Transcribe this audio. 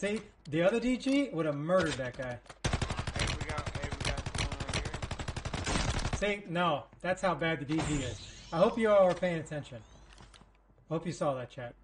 see, the other DG would have murdered that guy. Hey, we got, hey, we got. See, no, that's how bad the DG is. I hope you all are paying attention. Hope you saw that chat.